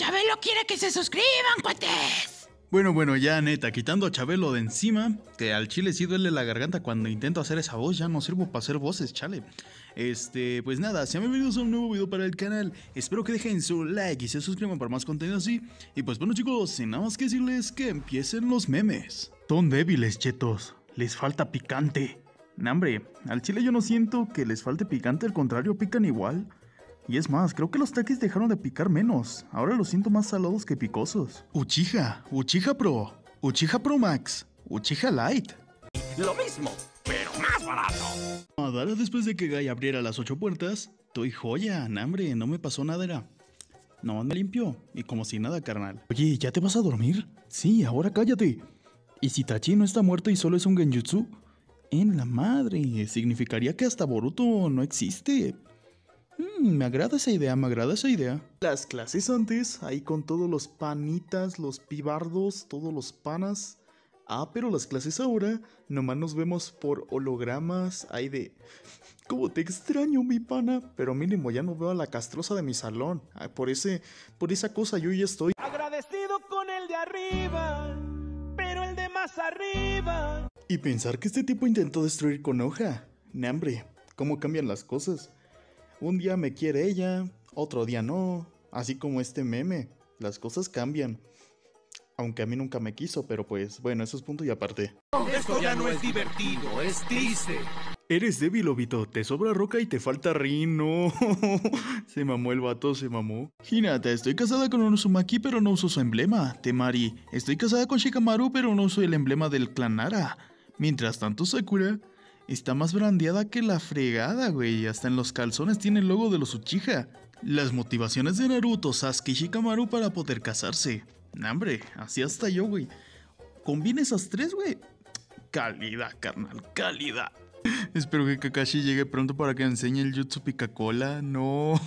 Chabelo quiere que se suscriban, cuates. Bueno, bueno, ya neta, quitando a Chabelo de encima, que al chile sí duele la garganta cuando intento hacer esa voz, ya no sirvo para hacer voces, chale. Este, pues nada, sean bienvenidos a un nuevo video para el canal. Espero que dejen su like y se suscriban para más contenido así. Y pues bueno chicos, sin nada más que decirles que empiecen los memes. Son débiles, chetos. Les falta picante. Nambre, al chile yo no siento que les falte picante, al contrario, pican igual. Y es más, creo que los taquis dejaron de picar menos. Ahora los siento más salados que picosos. Uchiha, Uchiha Pro, Uchiha Pro Max, Uchiha Light. Lo mismo, pero más barato. Madara después de que Gai abriera las ocho puertas, estoy joya, hambre, no me pasó nada era. No, me limpio, y como si nada, carnal. Oye, ¿ya te vas a dormir? Sí, ahora cállate. ¿Y si Tachi no está muerto y solo es un genjutsu? En la madre, significaría que hasta Boruto no existe. Mm, me agrada esa idea, me agrada esa idea. Las clases antes, ahí con todos los panitas, los pibardos, todos los panas. Ah, pero las clases ahora, nomás nos vemos por hologramas, hay de... Como te extraño, mi pana. Pero mínimo, ya no veo a la castrosa de mi salón. Ah, por ese, por esa cosa yo ya estoy. Agradecido con el de arriba, pero el de más arriba. Y pensar que este tipo intentó destruir con hoja. Nambre, cómo cambian las cosas. Un día me quiere ella, otro día no. Así como este meme. Las cosas cambian. Aunque a mí nunca me quiso, pero pues bueno, eso es punto y aparte. Esto ya no es divertido, es triste. Eres débil, Obito. Te sobra roca y te falta rino. se mamó el vato, se mamó. Hinata, estoy casada con un Uzumaki, pero no uso su emblema. Temari, estoy casada con Shikamaru, pero no uso el emblema del clan Nara. Mientras tanto, Sakura está más brandeada que la fregada, güey. Hasta en los calzones tiene el logo de los Uchiha. Las motivaciones de Naruto, Sasuke y Shikamaru para poder casarse. Nambre, así hasta yo, güey. Combina esas tres, güey. Calidad, carnal, calidad. Espero que Kakashi llegue pronto para que enseñe el Jutsu Picacola. No.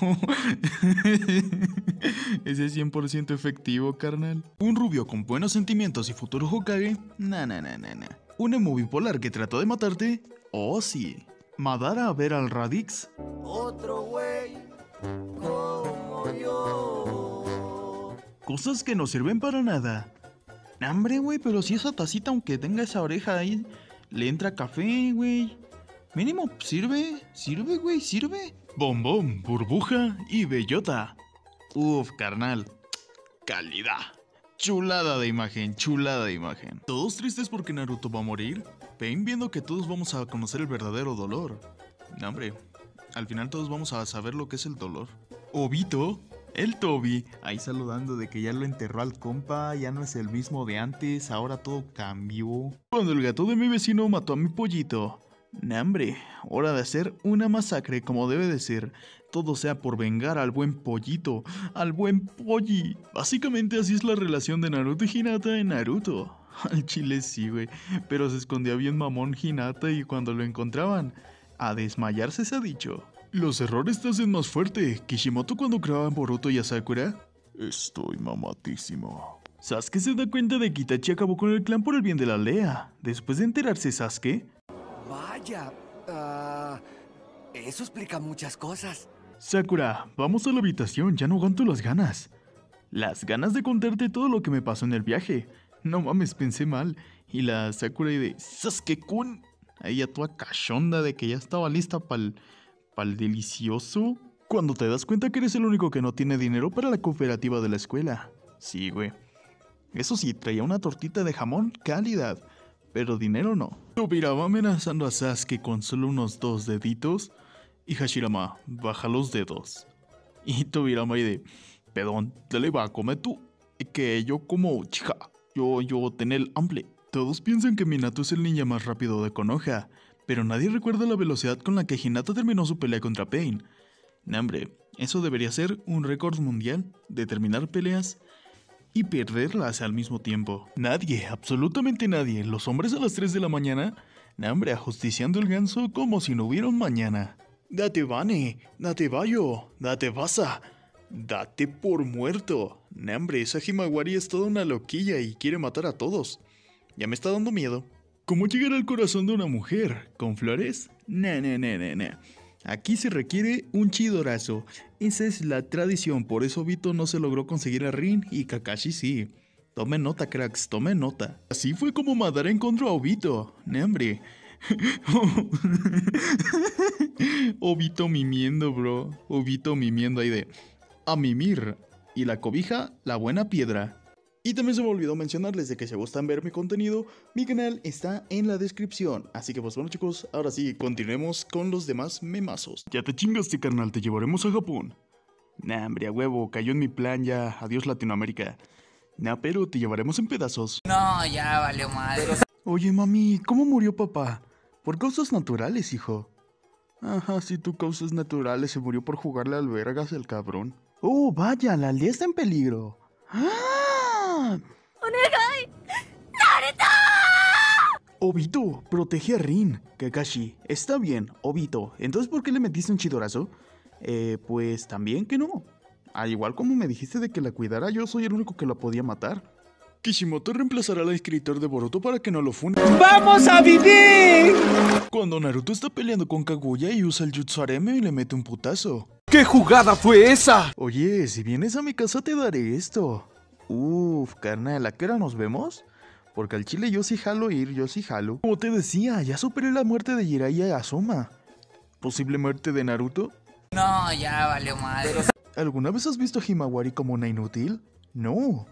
Ese es 100% efectivo, carnal. Un rubio con buenos sentimientos y futuro Hokage. Na, na, na, na, na. Un emo bipolar que trató de matarte. Oh, sí. Madara a ver al Radix. Otro güey como yo. Cosas que no sirven para nada. Hambre, güey, pero si esa tacita, aunque tenga esa oreja ahí, le entra café, güey. Mínimo, sirve, sirve, güey, sirve. Bombón, burbuja y bellota. Uf, carnal. Calidad. Chulada de imagen, chulada de imagen. Todos tristes porque Naruto va a morir. Pain viendo que todos vamos a conocer el verdadero dolor. No, hombre, al final todos vamos a saber lo que es el dolor. Obito, el Toby, ahí saludando de que ya lo enterró al compa, ya no es el mismo de antes, ahora todo cambió. Cuando el gato de mi vecino mató a mi pollito. Nambre, hora de hacer una masacre como debe de ser. Todo sea por vengar al buen pollito, al buen polli. Básicamente así es la relación de Naruto y Hinata en Naruto. Al chile sí, güey. Pero se escondía bien mamón Hinata y cuando lo encontraban, a desmayarse se ha dicho. Los errores te hacen más fuerte. Kishimoto cuando creaba a Boruto y a Sakura. Estoy mamatísimo. Sasuke se da cuenta de que Itachi acabó con el clan por el bien de la aldea. Después de enterarse Sasuke, Vaya, ah, eso explica muchas cosas. Sakura, vamos a la habitación, ya no aguanto las ganas. Las ganas de contarte todo lo que me pasó en el viaje. No mames, pensé mal. Y la Sakura y de Sasuke-kun, ella toda cachonda de que ya estaba lista para el pa'l delicioso. Cuando te das cuenta que eres el único que no tiene dinero para la cooperativa de la escuela. Sí, güey. Eso sí, traía una tortita de jamón calidad, pero dinero no. Tobirama amenazando a Sasuke con solo unos dos deditos. Y Hashirama, baja los dedos. Y Tobirama y de, perdón, te le va a comer tú. Que yo como chica, yo, yo tener hambre. Todos piensan que Minato es el ninja más rápido de Konoha, pero nadie recuerda la velocidad con la que Hinata terminó su pelea contra Pain. Nambre, eso debería ser un récord mundial de terminar peleas y perderlas al mismo tiempo. Nadie, absolutamente nadie, los hombres a las 3 de la mañana, Nambre ajusticiando el ganso como si no hubiera un mañana. Date vane, date bayo, date basa, date por muerto. Nambre, esa Himawari es toda una loquilla y quiere matar a todos. Ya me está dando miedo. ¿Cómo llegar al corazón de una mujer? ¿Con flores? Ne, ne, ne, ne. Aquí se requiere un chidorazo. Esa es la tradición, por eso Obito no se logró conseguir a Rin y Kakashi sí. Tomen nota, cracks, tomen nota. Así fue como Madara encontró a Obito. Nembre. Obito mimiendo, bro. Obito mimiendo ahí de... A mimir. Y la cobija, la buena piedra. Y también se me olvidó mencionarles de que si gustan ver mi contenido, mi canal está en la descripción. Así que pues bueno chicos, ahora sí, continuemos con los demás memazos. Ya te chingaste carnal, te llevaremos a Japón. Nah, hombre, a huevo, cayó en mi plan ya, adiós Latinoamérica. Nah, pero te llevaremos en pedazos. No, ya valió madre. Oye mami, ¿cómo murió papá? Por causas naturales, hijo. Ajá, sí, tú causas naturales, se murió por jugarle al vergas el cabrón. Oh, vaya, la aldea está en peligro. ¡Ah! Obito, protege a Rin. Kakashi, está bien, Obito. Entonces, ¿por qué le metiste un chidorazo? Eh, pues también que no. Al igual como me dijiste de que la cuidara, yo soy el único que la podía matar. Kishimoto reemplazará al escritor de Boruto para que no lo fune. ¡Vamos a vivir! Cuando Naruto está peleando con Kaguya y usa el Jutsu Areme y le mete un putazo. ¿Qué jugada fue esa? Oye, si vienes a mi casa te daré esto. Uf, carnal, ¿a qué hora nos vemos? Porque al chile yo sí jalo ir, yo sí jalo. Como te decía, ya superé la muerte de Jiraiya Asuma. ¿Posible muerte de Naruto? No, ya valió madre. ¿Alguna vez has visto a Himawari como una inútil? No.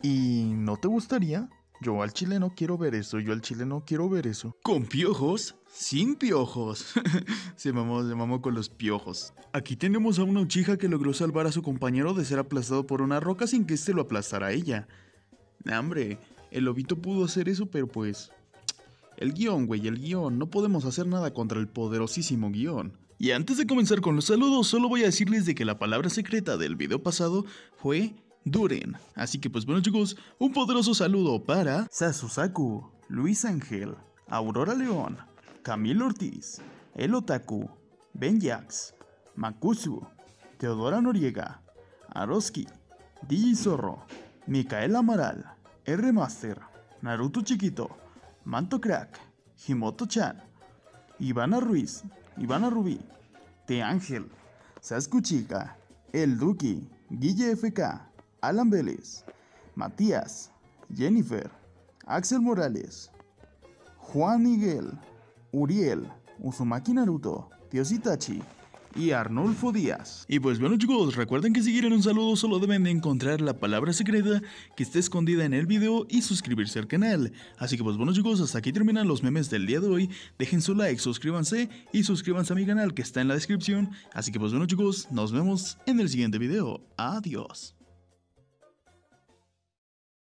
¿Y no te gustaría? Yo al chile no quiero ver eso, yo al chile no quiero ver eso. ¿Con piojos? Sin piojos. se, mamó, se mamó con los piojos. Aquí tenemos a una Uchiha que logró salvar a su compañero de ser aplastado por una roca sin que éste lo aplastara a ella. Nah, hombre, el lobito pudo hacer eso, pero pues... El guion, güey, el guion. No podemos hacer nada contra el poderosísimo guion. Y antes de comenzar con los saludos, solo voy a decirles de que la palabra secreta del video pasado fue Duren. Así que pues bueno chicos, un poderoso saludo para Sasusaku, Luis Ángel, Aurora León, Camilo Ortiz, El Otaku, Ben Jax, Makusu, Teodora Noriega, Aroski, DJ Zorro, Micael Amaral, R Master, Naruto Chiquito, Manto Crack, Himoto Chan, Ivana Ruiz, Ivana Rubí, Te Ángel, Sasku Chica, El Duki, Guille FK, Alan Vélez, Matías, Jennifer, Axel Morales, Juan Miguel, Uriel, Uzumaki Naruto, Diositachi y Arnulfo Díaz. Y pues bueno chicos, recuerden que si quieren un saludo solo deben de encontrar la palabra secreta que está escondida en el video y suscribirse al canal. Así que pues bueno chicos, hasta aquí terminan los memes del día de hoy. Dejen su like, suscríbanse y suscríbanse a mi canal que está en la descripción. Así que pues bueno chicos, nos vemos en el siguiente video. Adiós.